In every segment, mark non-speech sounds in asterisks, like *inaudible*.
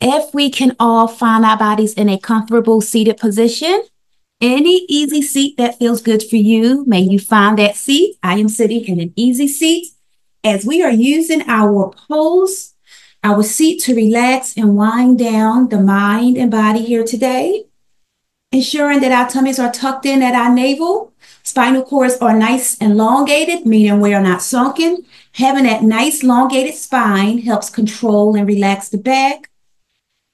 If we can all find our bodies in a comfortable seated position, any easy seat that feels good for you, may you find that seat. I am sitting in an easy seat as we are using our pose, our seat to relax and wind down the mind and body here today. Ensuring that our tummies are tucked in at our navel, spinal cords are nice and elongated, meaning we are not sunken. Having that nice elongated spine helps control and relax the back.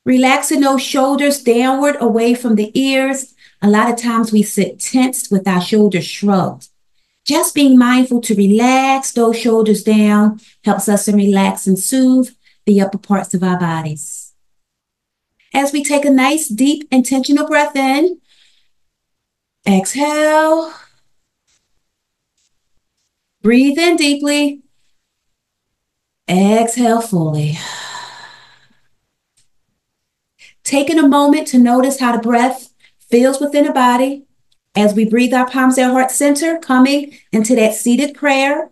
Relaxing those shoulders downward away from the ears. A lot of times we sit tensed with our shoulders shrugged. Just being mindful to relax those shoulders down helps us to relax and soothe the upper parts of our bodies. As we take a nice, deep, intentional breath in, exhale, breathe in deeply, exhale fully. Taking a moment to notice how the breath feels within the body as we breathe our palms at heart center, coming into that seated prayer.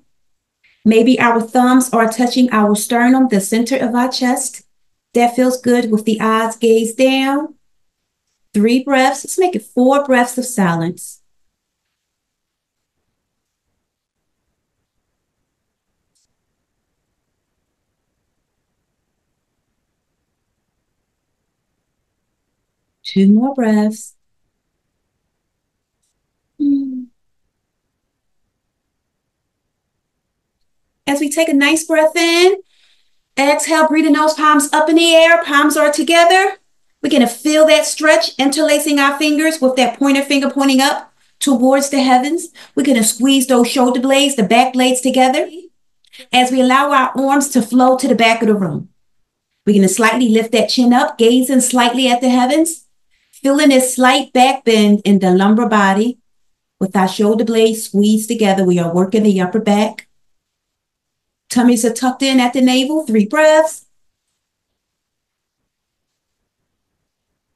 Maybe our thumbs are touching our sternum, the center of our chest. That feels good with the eyes gazed down. Three breaths. Let's make it four breaths of silence. Two more breaths. As we take a nice breath in, exhale, breathing those palms up in the air, palms are together. We're going to feel that stretch, interlacing our fingers with that pointer finger pointing up towards the heavens. We're going to squeeze those shoulder blades, the back blades together as we allow our arms to flow to the back of the room. We're going to slightly lift that chin up, gazing slightly at the heavens, feeling a slight back bend in the lumbar body with our shoulder blades squeezed together. We are working the upper back. Tummies are tucked in at the navel. Three breaths.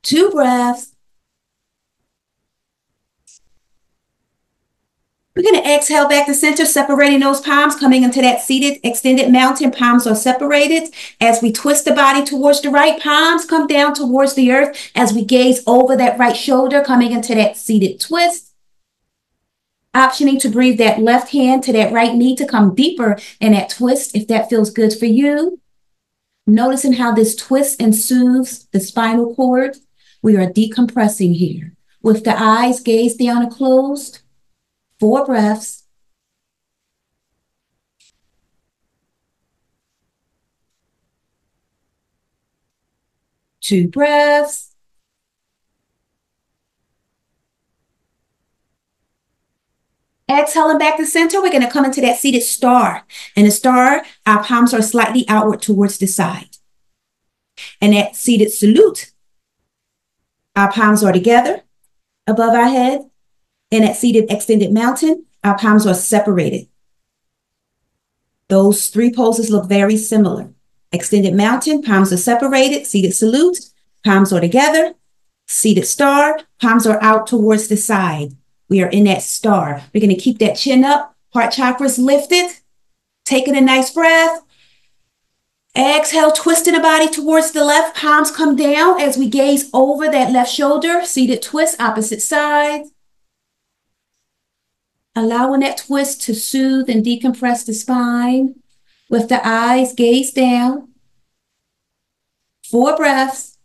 Two breaths. We're going to exhale back to center, separating those palms, coming into that seated, extended mountain. Palms are separated. As we twist the body towards the right, palms come down towards the earth as we gaze over that right shoulder, coming into that seated twist optioning to breathe that left hand to that right knee to come deeper in that twist if that feels good for you. Noticing how this twist and soothes the spinal cord. We are decompressing here. With the eyes gazed down and closed, four breaths. Two breaths. Exhaling back to center, we're going to come into that seated star. And the star, our palms are slightly outward towards the side. And that seated salute, our palms are together above our head. And that seated extended mountain, our palms are separated. Those three poses look very similar. Extended mountain, palms are separated. Seated salute, palms are together. Seated star, palms are out towards the side. We are in that star. We're going to keep that chin up, heart chakras lifted, taking a nice breath. Exhale, twisting the body towards the left. Palms come down as we gaze over that left shoulder. Seated twist, opposite side. Allowing that twist to soothe and decompress the spine. With the eyes gaze down. Four breaths.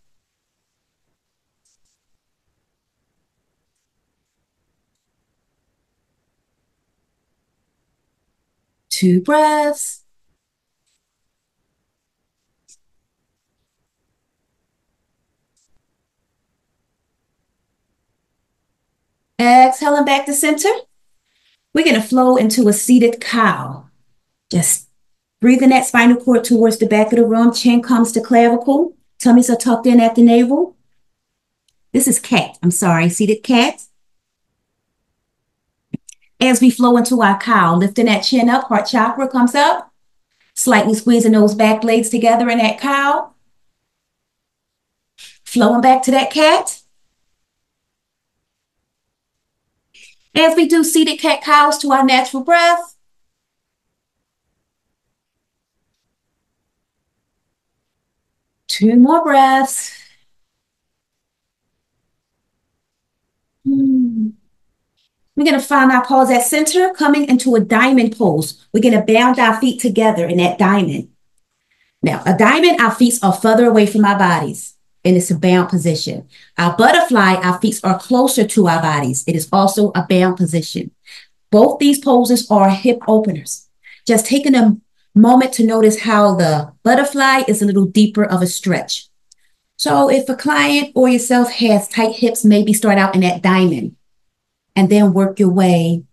Two breaths. Exhaling back to center. We're going to flow into a seated cow. Just breathing that spinal cord towards the back of the room. Chin comes to clavicle. Tummies are tucked in at the navel. This is cat. I'm sorry, seated cat as we flow into our cow, lifting that chin up, heart chakra comes up, slightly squeezing those back legs together in that cow, flowing back to that cat. As we do seated cat cows to our natural breath, Two more breaths. Hmm. We're going to find our pause at center, coming into a diamond pose. We're going to bound our feet together in that diamond. Now, a diamond, our feet are further away from our bodies, and it's a bound position. Our butterfly, our feet are closer to our bodies. It is also a bound position. Both these poses are hip openers. Just taking a moment to notice how the butterfly is a little deeper of a stretch. So if a client or yourself has tight hips, maybe start out in that diamond and then work your way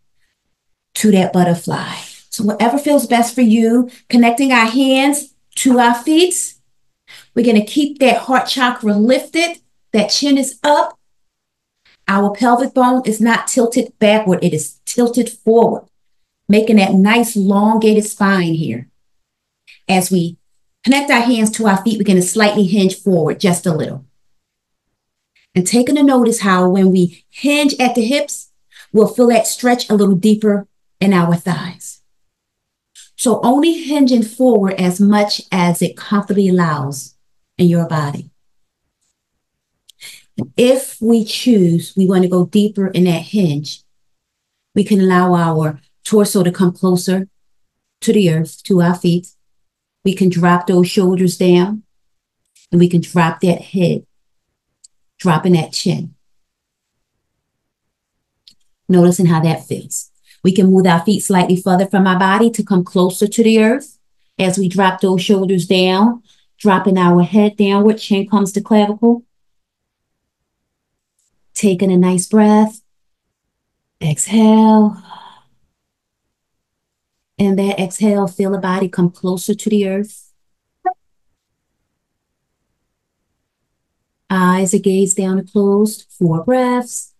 to that butterfly. So whatever feels best for you, connecting our hands to our feet. We're going to keep that heart chakra lifted. That chin is up. Our pelvic bone is not tilted backward. It is tilted forward, making that nice elongated spine here. As we connect our hands to our feet, we're going to slightly hinge forward just a little. And taking a notice how when we hinge at the hips, we'll feel that stretch a little deeper in our thighs. So only hinging forward as much as it comfortably allows in your body. If we choose, we want to go deeper in that hinge, we can allow our torso to come closer to the earth, to our feet. We can drop those shoulders down and we can drop that head, dropping that chin. Noticing how that feels. We can move our feet slightly further from our body to come closer to the earth as we drop those shoulders down, dropping our head downward, chin comes to clavicle. Taking a nice breath. Exhale. And that exhale, feel the body come closer to the earth. Eyes are gazed down and closed. Four breaths.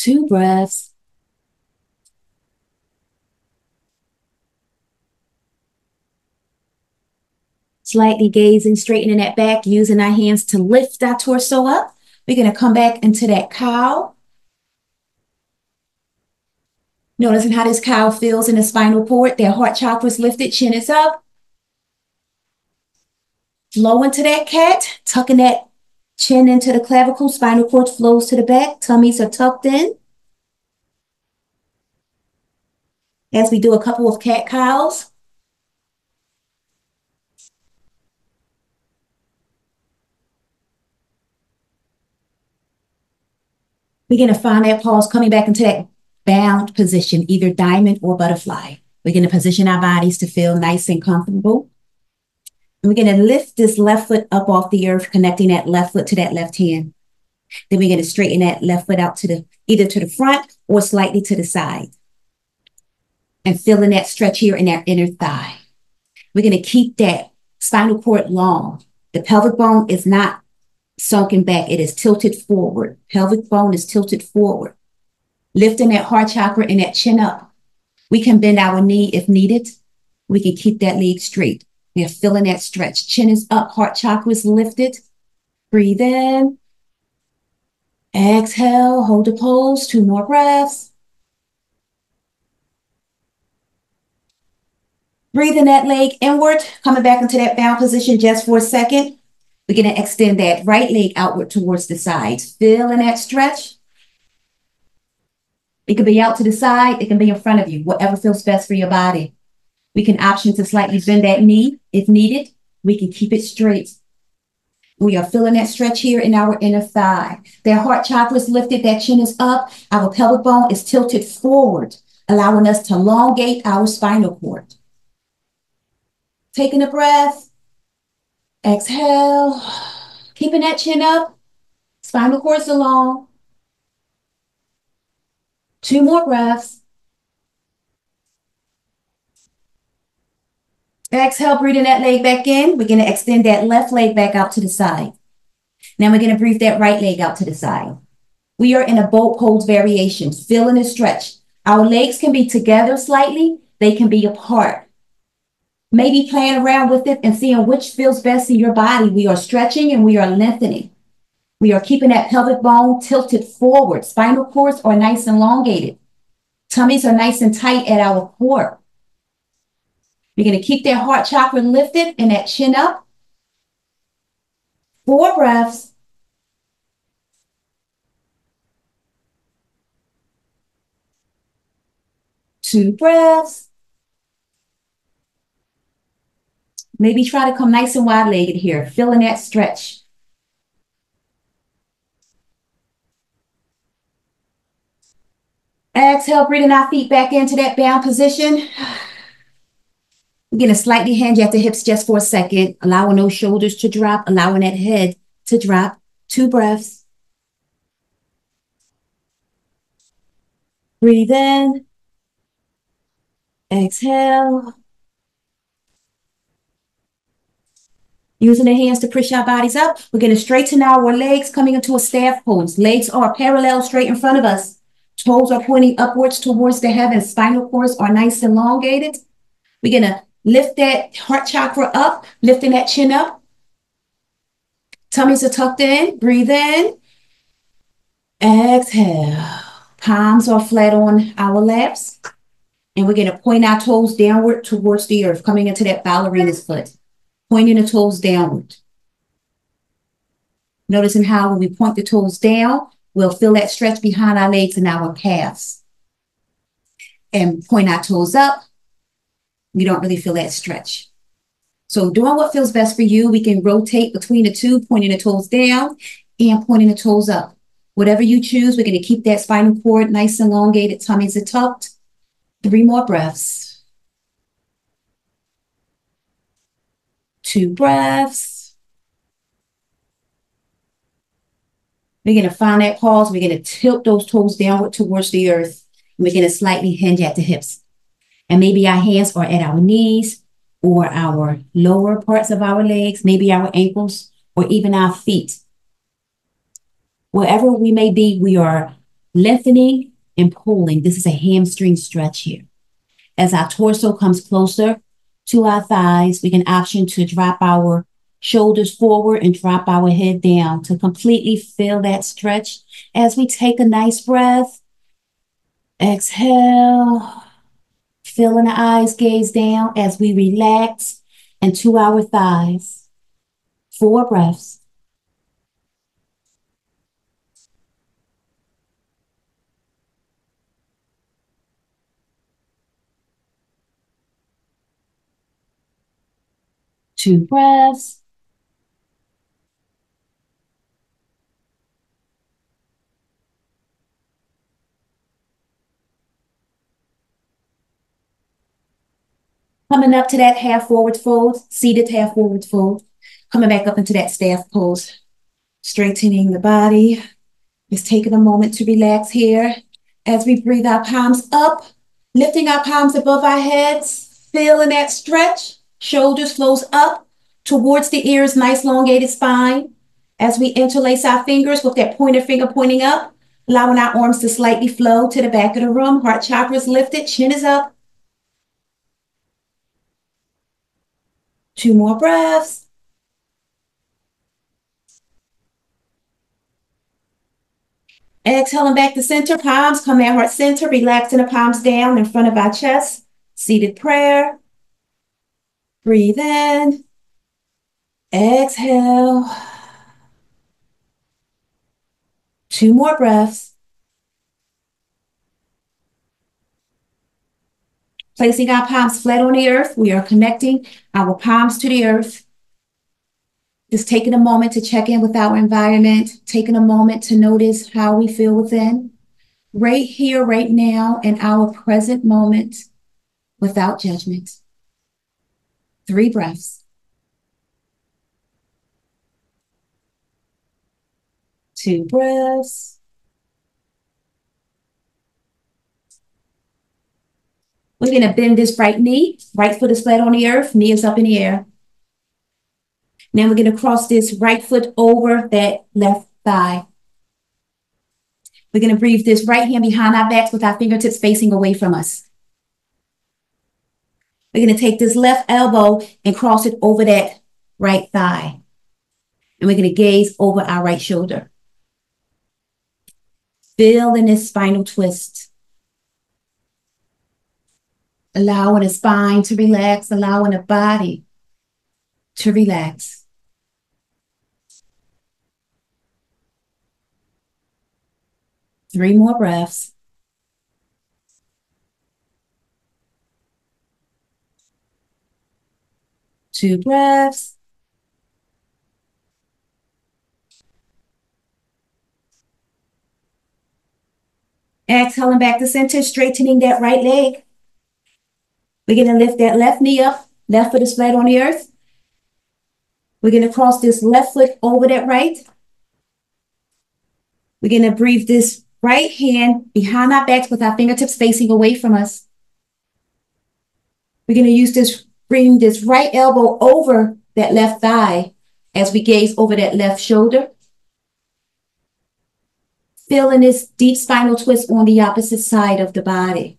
two breaths. Slightly gazing, straightening that back, using our hands to lift our torso up. We're going to come back into that cow. Noticing how this cow feels in the spinal cord. Their heart chakra is lifted, chin is up. Flow into that cat, tucking that Chin into the clavicle, spinal cord flows to the back, tummies are tucked in. As we do a couple of cat cows. We're going to find that pause coming back into that bound position, either diamond or butterfly. We're going to position our bodies to feel nice and comfortable. And we're going to lift this left foot up off the earth, connecting that left foot to that left hand. Then we're going to straighten that left foot out to the either to the front or slightly to the side. And feeling that stretch here in that inner thigh. We're going to keep that spinal cord long. The pelvic bone is not sunken back. It is tilted forward. Pelvic bone is tilted forward. Lifting that heart chakra and that chin up. We can bend our knee if needed. We can keep that leg straight. We are feeling that stretch. Chin is up, heart chakra is lifted. Breathe in. Exhale, hold the pose, two more breaths. Breathing that leg inward, coming back into that bound position just for a second. We're going to extend that right leg outward towards the sides. Feeling that stretch. It can be out to the side, it can be in front of you, whatever feels best for your body. We can option to slightly bend that knee if needed. We can keep it straight. We are feeling that stretch here in our inner thigh. That heart chakra is lifted, that chin is up, our pelvic bone is tilted forward, allowing us to elongate our spinal cord. Taking a breath, exhale, keeping that chin up, spinal cords along. Two more breaths. Exhale, breathing that leg back in. We're going to extend that left leg back out to the side. Now we're going to breathe that right leg out to the side. We are in a boat pose variation, feeling the stretch. Our legs can be together slightly. They can be apart. Maybe playing around with it and seeing which feels best in your body. We are stretching and we are lengthening. We are keeping that pelvic bone tilted forward. Spinal cords are nice and elongated. Tummies are nice and tight at our core. You're going to keep that heart chakra lifted and that chin up. Four breaths. Two breaths. Maybe try to come nice and wide-legged here, feeling that stretch. Exhale, bringing our feet back into that bound position. Going to slightly hinge at the hips just for a second, allowing those shoulders to drop, allowing that head to drop. Two breaths. Breathe in. Exhale. Using the hands to push our bodies up, we're going to straighten our legs coming into a staff pose. Legs are parallel straight in front of us. Toes are pointing upwards towards the heavens. Spinal cords are nice and elongated. We're going to lift that heart chakra up, lifting that chin up. Tummies are tucked in. Breathe in. Exhale. Palms are flat on our laps. And we're going to point our toes downward towards the earth, coming into that ballerina's foot pointing the toes downward. Noticing how when we point the toes down, we'll feel that stretch behind our legs and our calves. And point our toes up, we don't really feel that stretch. So doing what feels best for you, we can rotate between the two, pointing the toes down and pointing the toes up. Whatever you choose, we're going to keep that spinal cord nice and elongated, tummies are tucked. Three more breaths. Two breaths. We're going to find that pause. We're going to tilt those toes downward towards the earth. We're going to slightly hinge at the hips. And maybe our hands are at our knees or our lower parts of our legs, maybe our ankles or even our feet. Wherever we may be, we are lengthening and pulling. This is a hamstring stretch here. As our torso comes closer, to our thighs. We can option to drop our shoulders forward and drop our head down to completely feel that stretch as we take a nice breath. Exhale, feeling the eyes gaze down as we relax into our thighs. Four breaths. Two breaths. Coming up to that half forward fold, seated half forward fold. Coming back up into that staff pose. Straightening the body. Just taking a moment to relax here as we breathe our palms up, lifting our palms above our heads, feeling that stretch. Shoulders flows up towards the ears, nice elongated spine. As we interlace our fingers with that pointer finger pointing up, allowing our arms to slightly flow to the back of the room. Heart chakra is lifted, chin is up. Two more breaths. Exhaling back to center, palms come at heart center, relaxing the palms down in front of our chest. Seated prayer. Breathe in. Exhale. Two more breaths. Placing our palms flat on the earth, we are connecting our palms to the earth. Just taking a moment to check in with our environment, taking a moment to notice how we feel within. Right here, right now, in our present moment, without judgment. Three breaths. Two breaths. We're going to bend this right knee. Right foot is flat on the earth. Knee is up in the air. Now we're going to cross this right foot over that left thigh. We're going to breathe this right hand behind our backs with our fingertips facing away from us. We're going to take this left elbow and cross it over that right thigh. And we're going to gaze over our right shoulder. Feel in this spinal twist. Allowing the spine to relax, allowing the body to relax. Three more breaths. Two breaths. Exhaling back to center, straightening that right leg. We're going to lift that left knee up. Left foot is flat on the earth. We're going to cross this left foot over that right. We're going to breathe this right hand behind our backs with our fingertips facing away from us. We're going to use this, bring this right elbow over that left thigh as we gaze over that left shoulder. Feeling this deep spinal twist on the opposite side of the body.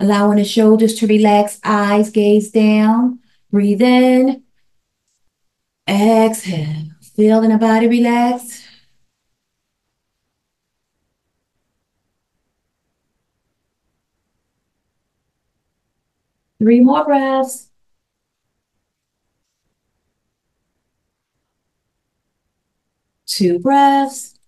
Allowing the shoulders to relax, eyes gaze down. Breathe in. Exhale. Feeling the body relax. Three more breaths. Two breaths.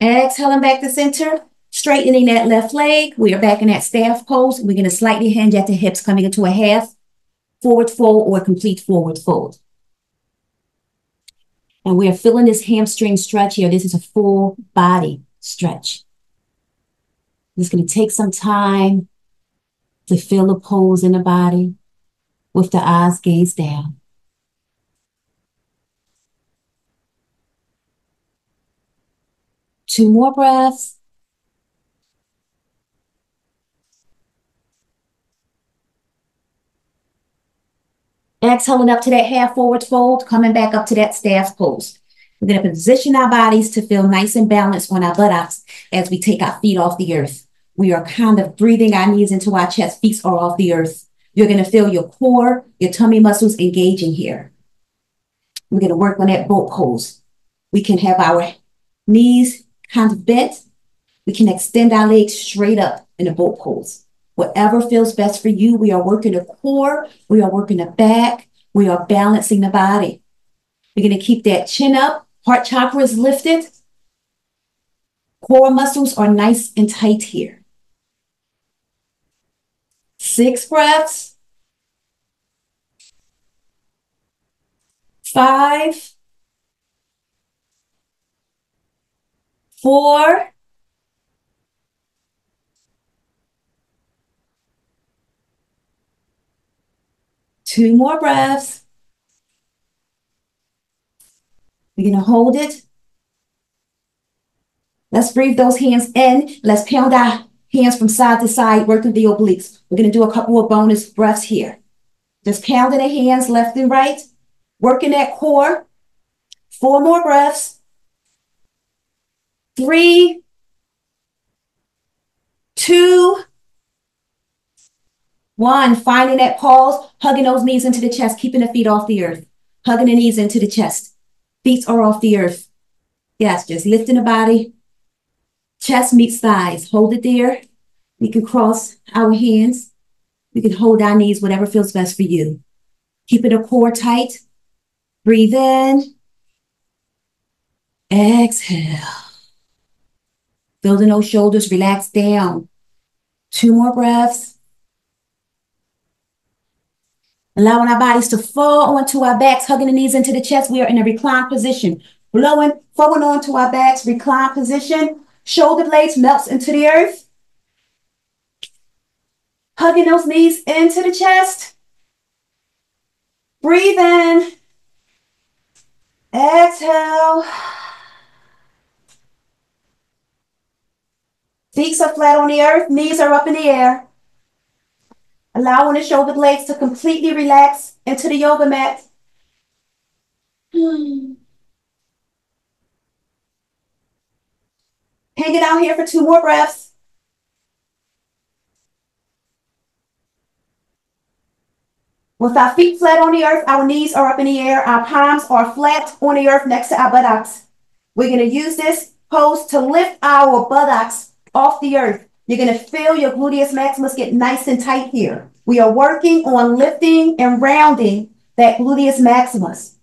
Exhaling back to center, straightening that left leg. We are back in that staff pose. We're going to slightly hinge at the hips, coming into a half forward fold or a complete forward fold. And we are feeling this hamstring stretch here. This is a full body stretch. It's going to take some time to fill the pose in the body with the eyes gazed down. Two more breaths. Exhaling up to that half forward fold, coming back up to that staff pose. We're going to position our bodies to feel nice and balanced on our buttocks as we take our feet off the earth. We are kind of breathing our knees into our chest, feet are off the earth. You're going to feel your core, your tummy muscles engaging here. We're going to work on that boat pose. We can have our knees kind of bent. We can extend our legs straight up in a boat pose. Whatever feels best for you, we are working the core, we are working the back, we are balancing the body. We're going to keep that chin up, heart chakra is lifted. Core muscles are nice and tight here. Six breaths. Five. Four. Two more breaths. We're going to hold it. Let's breathe those hands in. Let's pound our hands from side to side, working the obliques. We're going to do a couple of bonus breaths here. Just pounding the hands left and right, working that core. Four more breaths. Three, two, one, finding that pause, hugging those knees into the chest, keeping the feet off the earth, hugging the knees into the chest. Feet are off the earth. Yes, just lifting the body. Chest meets thighs. Hold it there. We can cross our hands. We can hold our knees, whatever feels best for you. Keeping the core tight. Breathe in. Exhale. Building those shoulders, relax down. Two more breaths. Allowing our bodies to fall onto our backs, hugging the knees into the chest. We are in a reclined position. Blowing forward onto our backs, reclined position. Shoulder blades melts into the earth. Hugging those knees into the chest. Breathe in. Exhale. Feet are flat on the earth, knees are up in the air. Allowing the shoulder blades to completely relax into the yoga mat. It out here for two more breaths. With our feet flat on the earth, our knees are up in the air, our palms are flat on the earth next to our buttocks. We're going to use this pose to lift our buttocks off the earth. You're going to feel your gluteus maximus get nice and tight here. We are working on lifting and rounding that gluteus maximus.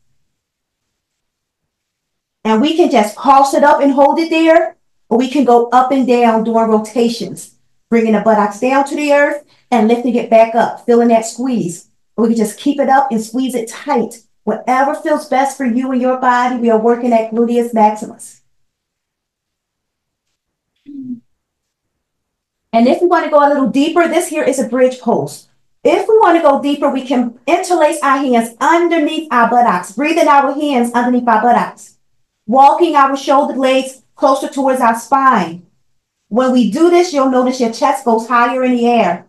And we can just pulse it up and hold it there, we can go up and down doing rotations, bringing the buttocks down to the earth and lifting it back up, feeling that squeeze. We can just keep it up and squeeze it tight. Whatever feels best for you and your body, we are working at gluteus maximus. And if we want to go a little deeper, this here is a bridge pose. If we want to go deeper, we can interlace our hands underneath our buttocks, breathing our hands underneath our buttocks, walking our shoulder blades closer towards our spine. When we do this, you'll notice your chest goes higher in the air.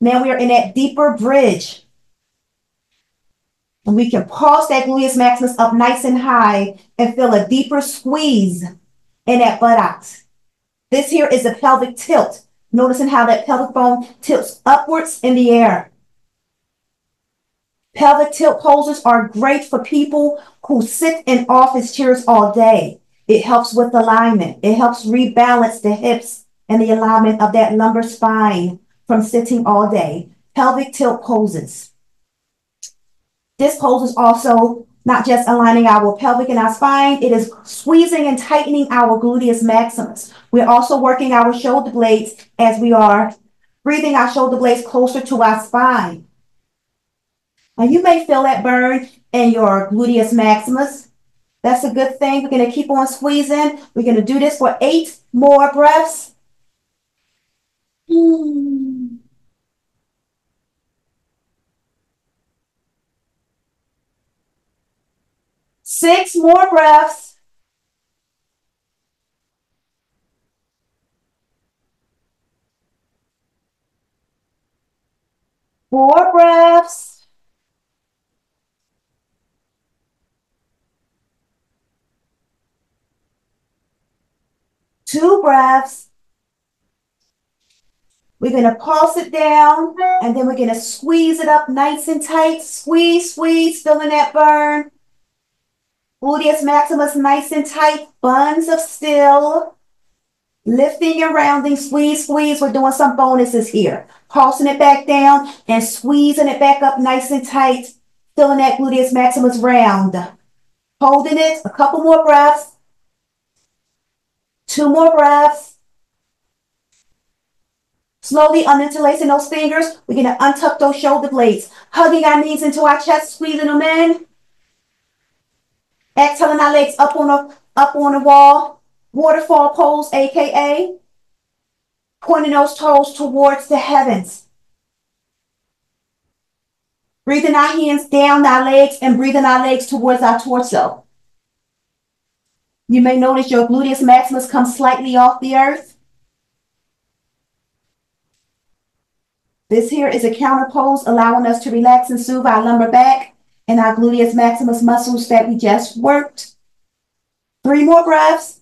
Now we are in that deeper bridge. And we can pulse that gluteus maximus up nice and high and feel a deeper squeeze in that buttocks. This here is a pelvic tilt. Noticing how that pelvic bone tilts upwards in the air. Pelvic tilt poses are great for people who sit in office chairs all day. It helps with alignment. It helps rebalance the hips and the alignment of that lumbar spine from sitting all day. Pelvic tilt poses. This pose is also not just aligning our pelvic and our spine, it is squeezing and tightening our gluteus maximus. We're also working our shoulder blades as we are breathing our shoulder blades closer to our spine. Now you may feel that burn in your gluteus maximus. That's a good thing. We're going to keep on squeezing. We're going to do this for eight more breaths. Six more breaths. Four breaths. Two breaths. We're going to pulse it down and then we're going to squeeze it up nice and tight. Squeeze, squeeze, feeling that burn. Gluteus maximus nice and tight, buns of steel. Lifting and rounding, squeeze, squeeze. We're doing some bonuses here. Pulsing it back down and squeezing it back up nice and tight. Feeling that gluteus maximus round. Holding it, a couple more breaths. Two more breaths. Slowly uninterlacing those fingers. We're going to untuck those shoulder blades. Hugging our knees into our chest, squeezing them in. Exhaling our legs up on a up on the wall. Waterfall pose, aka pointing those toes towards the heavens. Breathing our hands down our legs and breathing our legs towards our torso. You may notice your gluteus maximus comes slightly off the earth. This here is a counter pose, allowing us to relax and soothe our lumbar back and our gluteus maximus muscles that we just worked. Three more breaths.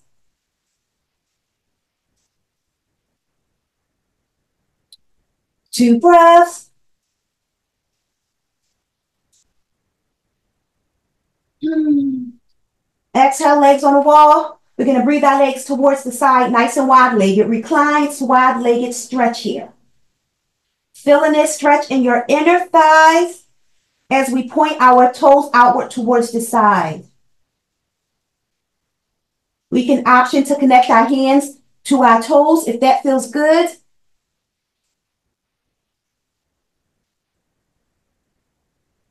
Two breaths. Hmm. Exhale, legs on the wall. We're going to breathe our legs towards the side, nice and wide-legged. Reclines, wide-legged stretch here. Feeling this stretch in your inner thighs as we point our toes outward towards the side. We can option to connect our hands to our toes if that feels good.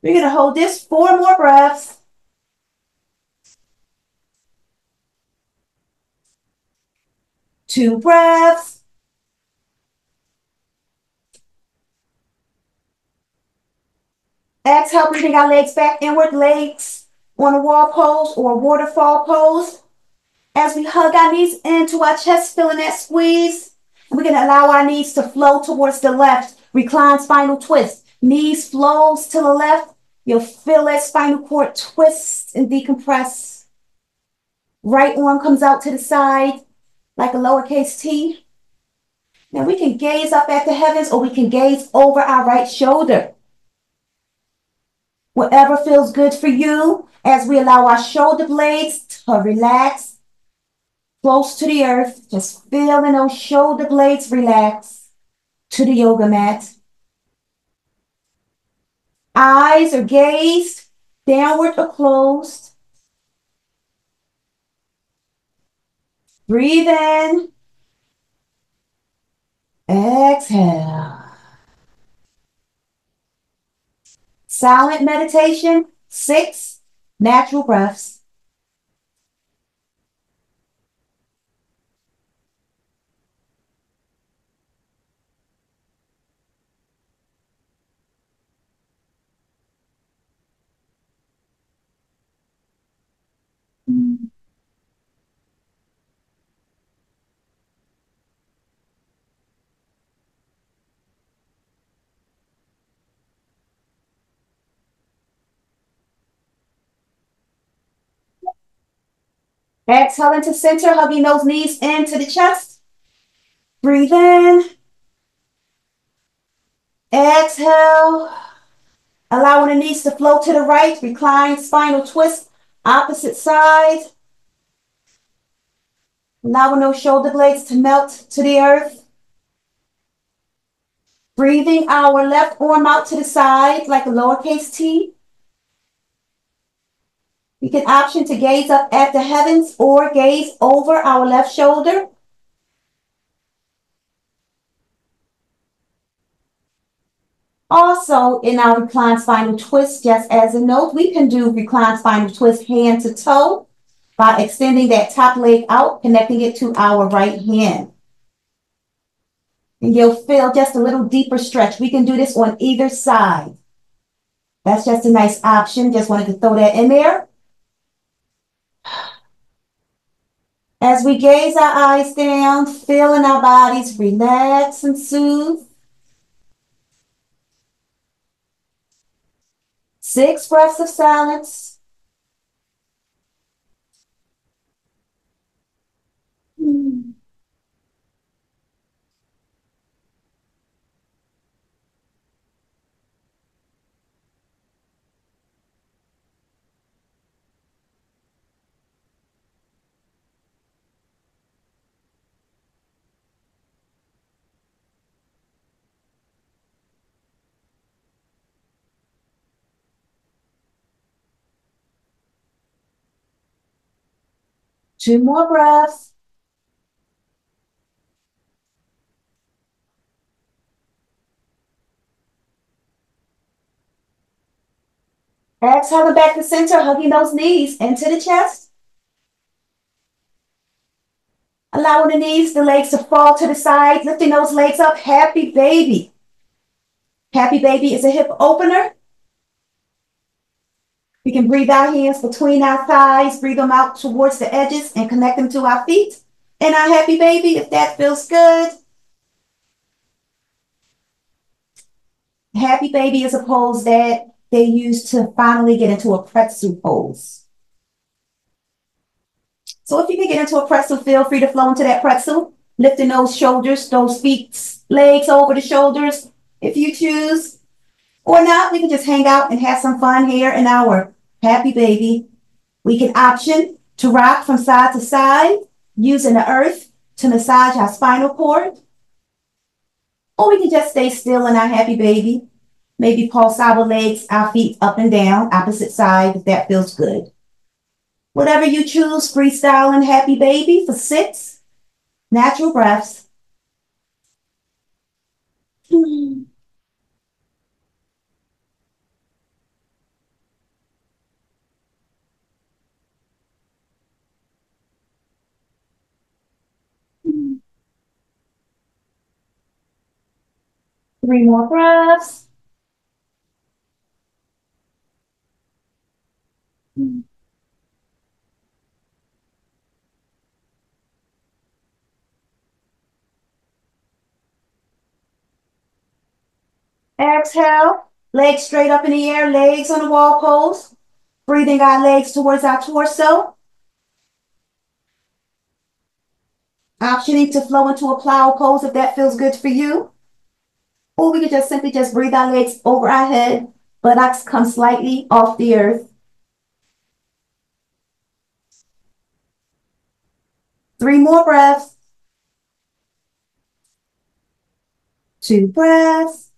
We're going to hold this four more breaths. Two breaths. Exhale, bringing our legs back inward, legs on a wall pose or a waterfall pose. As we hug our knees into our chest, feeling that squeeze. we're going to allow our knees to flow towards the left. Recline spinal twist. Knees flows to the left. You'll feel that spinal cord twist and decompress. Right arm comes out to the side like a lowercase t. Now we can gaze up at the heavens or we can gaze over our right shoulder. Whatever feels good for you as we allow our shoulder blades to relax close to the earth, just feeling those shoulder blades relax to the yoga mat. Eyes are gazed downward or closed. Breathe in. Exhale. Silent meditation, six natural breaths. Exhale into center, hugging those knees into the chest. Breathe in. Exhale. Allowing the knees to flow to the right. Recline, spinal twist, opposite side. Allowing those shoulder blades to melt to the earth. Breathing our left arm out to the side like a lowercase t. We can option to gaze up at the heavens or gaze over our left shoulder. Also, in our reclined spinal twist, just as a note, we can do reclined spinal twist hand to toe by extending that top leg out, connecting it to our right hand. And you'll feel just a little deeper stretch. We can do this on either side. That's just a nice option. Just wanted to throw that in there. As we gaze our eyes down, feeling our bodies relax and soothe. Six breaths of silence. Two more breaths. Exhale back to center, hugging those knees into the chest. Allowing the knees, the legs to fall to the side, lifting those legs up. Happy baby. Happy baby is a hip opener. We can breathe our hands between our thighs, breathe them out towards the edges and connect them to our feet. And our happy baby, if that feels good. Happy baby is a pose that they use to finally get into a pretzel pose. So if you can get into a pretzel, feel free to flow into that pretzel, lifting those shoulders, those feet, legs over the shoulders. If you choose, or not, we can just hang out and have some fun here in our happy baby. We can option to rock from side to side using the earth to massage our spinal cord. Or we can just stay still in our happy baby. Maybe pulse our legs, our feet up and down, opposite side, if that feels good. Whatever you choose, freestyle and happy baby for six natural breaths. Three more breaths. Exhale, legs straight up in the air, legs on the wall pose. Breathing our legs towards our torso. Optioning to flow into a plow pose if that feels good for you. Or we could just simply just breathe our legs over our head, buttocks come slightly off the earth. Three more breaths. Two breaths.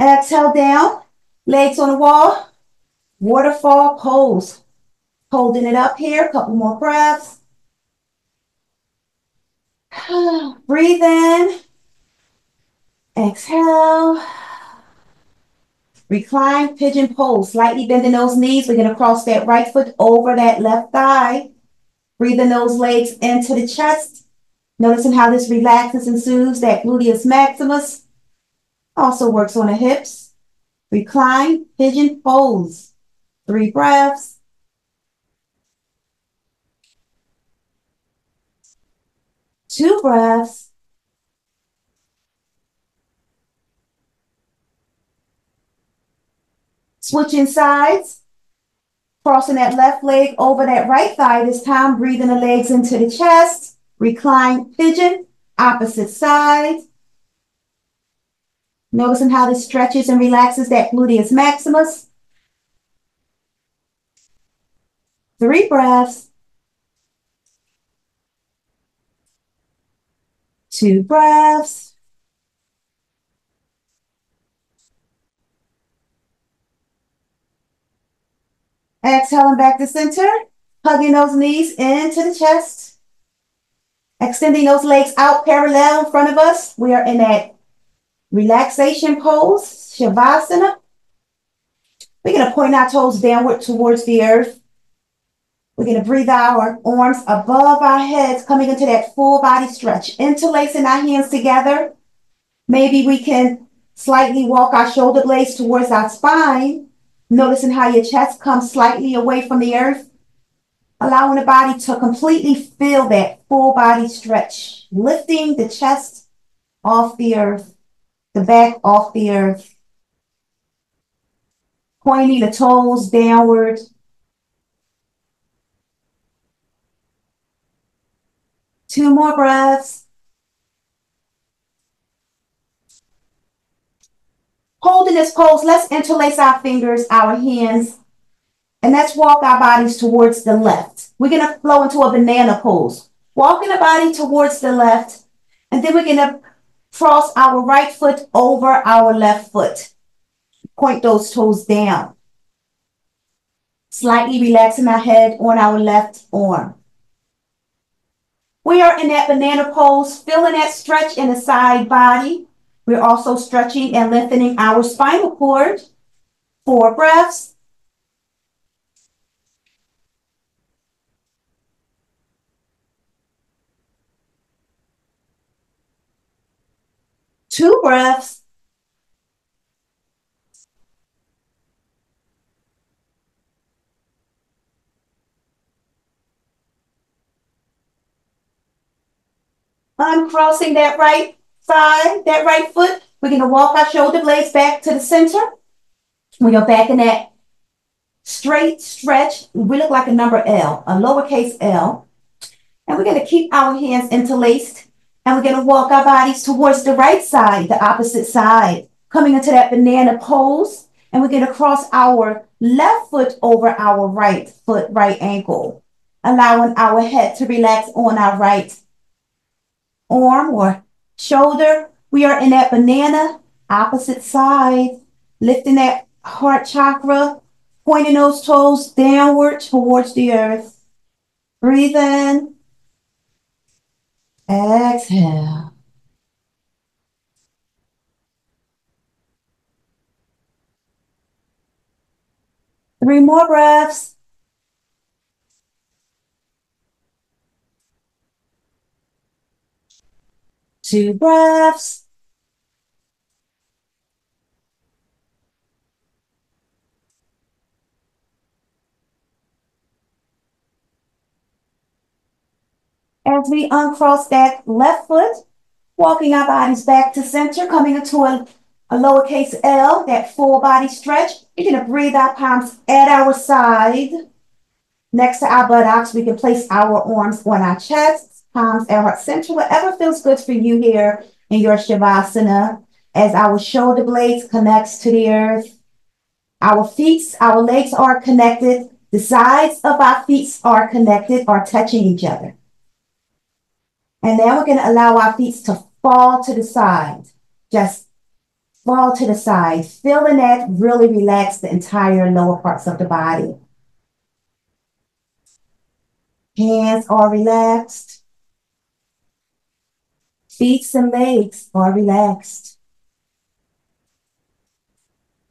Exhale down, legs on the wall, waterfall pose. Holding it up here, a couple more breaths. *sighs* Breathe in. Exhale. Recline pigeon pose. Slightly bending those knees. We're going to cross that right foot over that left thigh. Breathing those legs into the chest. Noticing how this relaxes and soothes that gluteus maximus. Also works on the hips. Recline pigeon pose. Three breaths. Two breaths. Switching sides. Crossing that left leg over that right thigh this time. Breathing the legs into the chest. Recline pigeon. Opposite side. Noticing how this stretches and relaxes that gluteus maximus. Three breaths. Two breaths. Exhaling back to center. Hugging those knees into the chest. Extending those legs out parallel in front of us. We are in that relaxation pose, Shavasana. We're going to point our toes downward towards the earth. We're going to breathe our arms above our heads, coming into that full body stretch, interlacing our hands together. Maybe we can slightly walk our shoulder blades towards our spine, noticing how your chest comes slightly away from the earth, allowing the body to completely feel that full body stretch, lifting the chest off the earth, the back off the earth, pointing the toes downward, Two more breaths. Holding this pose, let's interlace our fingers, our hands, and let's walk our bodies towards the left. We're going to flow into a banana pose. Walking the body towards the left, and then we're going to cross our right foot over our left foot. Point those toes down. Slightly relaxing our head on our left arm. We are in that banana pose, feeling that stretch in the side body. We're also stretching and lengthening our spinal cord. Four breaths. Two breaths. Uncrossing that right side, that right foot. We're going to walk our shoulder blades back to the center. We are back in that straight stretch. We look like a number L, a lowercase L. And we're going to keep our hands interlaced. And we're going to walk our bodies towards the right side, the opposite side, coming into that banana pose. And we're going to cross our left foot over our right foot, right ankle, allowing our head to relax on our right arm or shoulder. We are in that banana, opposite side, lifting that heart chakra, pointing those toes downward towards the earth. Breathe in. Exhale. Three more breaths. Two breaths. As we uncross that left foot, walking our bodies back to center, coming into a, a lowercase L, that full body stretch. You're going to breathe our palms at our side. Next to our buttocks, we can place our arms on our chest palms at heart center, whatever feels good for you here in your Shavasana as our shoulder blades connects to the earth. Our feet, our legs are connected The sides of our feet are connected are touching each other. And now we're going to allow our feet to fall to the side. Just fall to the side. Feeling that really relax the entire lower parts of the body. Hands are relaxed. Feet and legs are relaxed.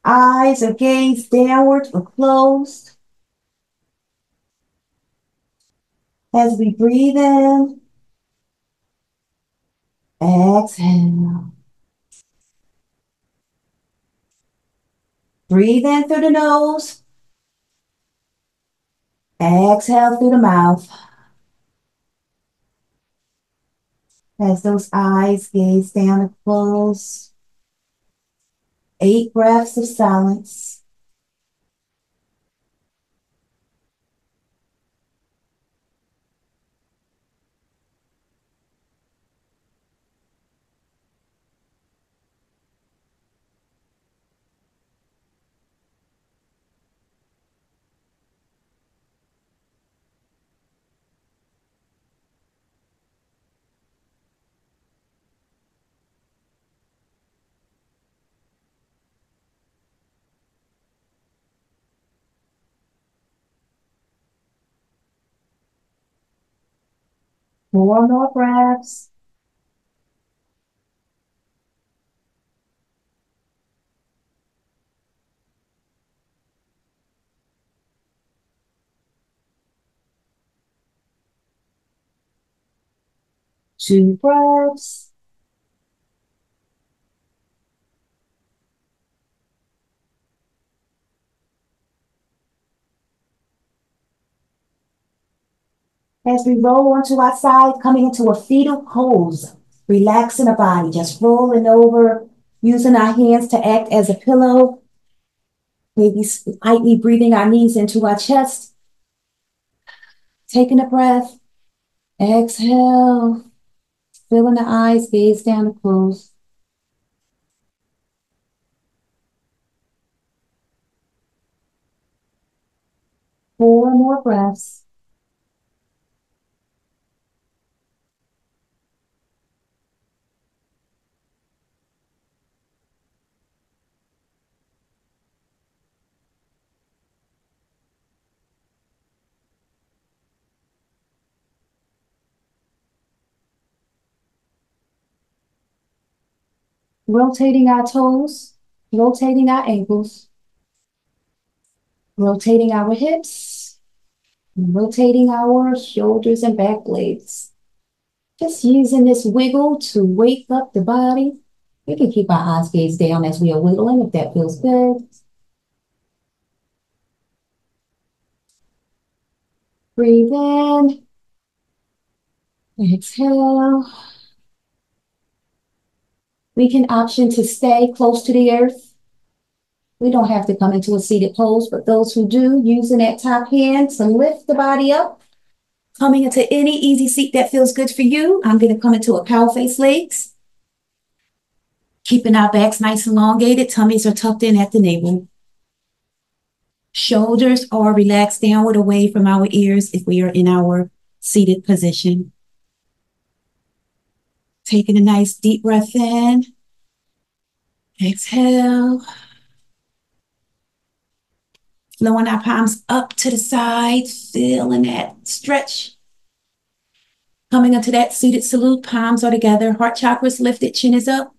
Eyes are gazed downward or closed. As we breathe in, exhale. Breathe in through the nose. Exhale through the mouth. As those eyes gaze down and close. Eight breaths of silence. Four more breaths. Two breaths. As we roll onto our side, coming into a fetal pose, relaxing the body, just rolling over, using our hands to act as a pillow, maybe slightly breathing our knees into our chest. Taking a breath, exhale, filling the eyes, gaze down and close. Four more breaths. Rotating our toes, rotating our ankles, rotating our hips, rotating our shoulders and back blades. Just using this wiggle to wake up the body. We can keep our eyes gazed down as we are wiggling if that feels good. Breathe in. Exhale. We can option to stay close to the earth. We don't have to come into a seated pose, but those who do, using that top hand to lift the body up, coming into any easy seat that feels good for you. I'm going to come into a cow face legs. Keeping our backs nice and elongated, tummies are tucked in at the navel. Shoulders are relaxed downward away from our ears if we are in our seated position. Taking a nice deep breath in. Exhale. Flowing our palms up to the side, feeling that stretch. Coming into that seated salute, palms are together, heart chakras lifted, chin is up.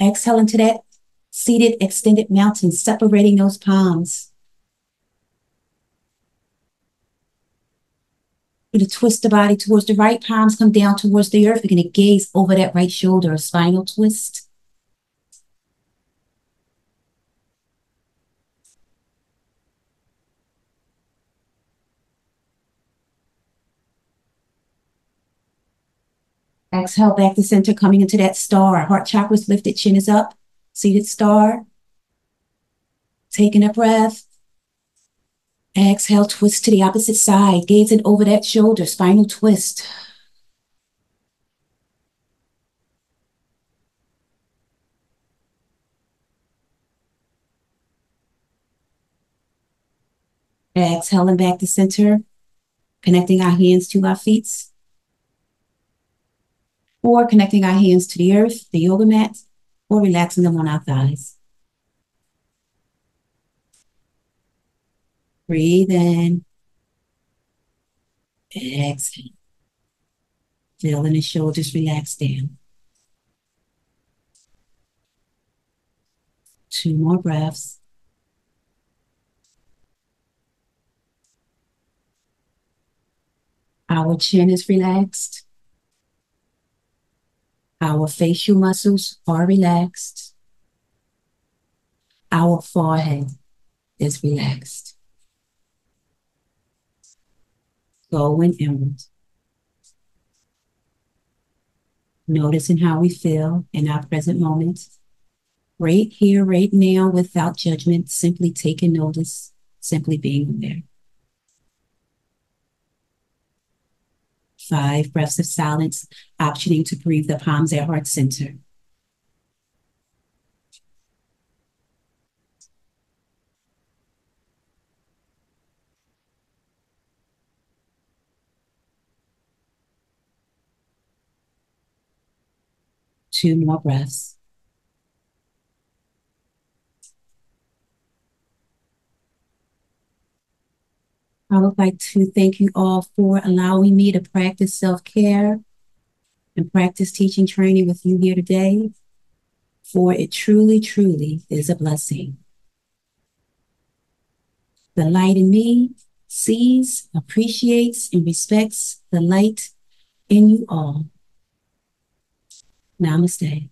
Exhale into that seated extended mountain, separating those palms. We're going to twist the body towards the right, palms come down towards the earth. We're going to gaze over that right shoulder, a spinal twist. Exhale back to center, coming into that star. Heart chakras lifted, chin is up. Seated star. Taking a breath. Exhale, twist to the opposite side, gazing over that shoulder, spinal twist. Exhaling back to center, connecting our hands to our feet. Or connecting our hands to the earth, the yoga mat, or relaxing them on our thighs. Breathe in. Exhale. Feeling the shoulders relax down. Two more breaths. Our chin is relaxed. Our facial muscles are relaxed. Our forehead is relaxed. Going inward. Noticing how we feel in our present moment. Right here, right now, without judgment, simply taking notice, simply being there. Five breaths of silence, optioning to breathe the palms at heart center. Two more breaths. I would like to thank you all for allowing me to practice self care and practice teaching training with you here today, for it truly, truly is a blessing. The light in me sees, appreciates, and respects the light in you all. Namaste.